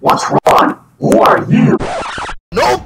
What's wrong? Who are you? Nope!